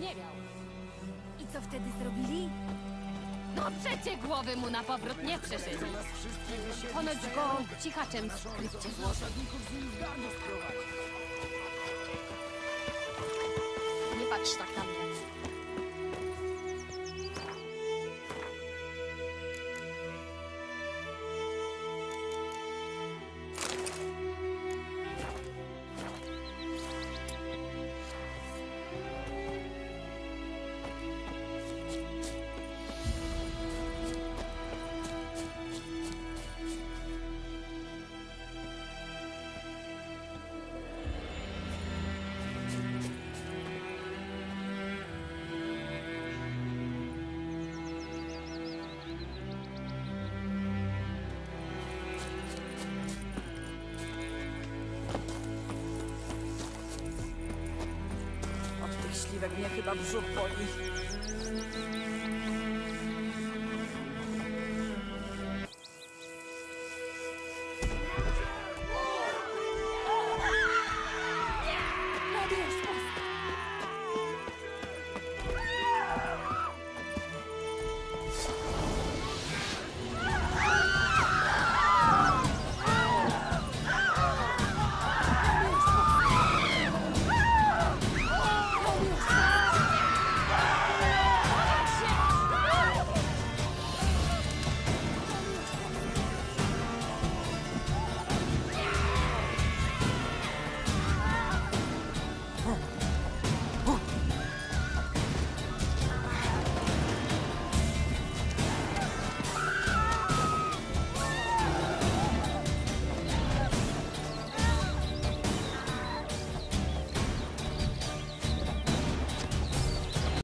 nie miał. I co wtedy zrobili? No przecie głowy mu na powrót nie przeszyli. Ponoć go cichaczem z krypcie. Nie patrz tak na mnie. Od tych śliwek mnie chyba brzuch boli.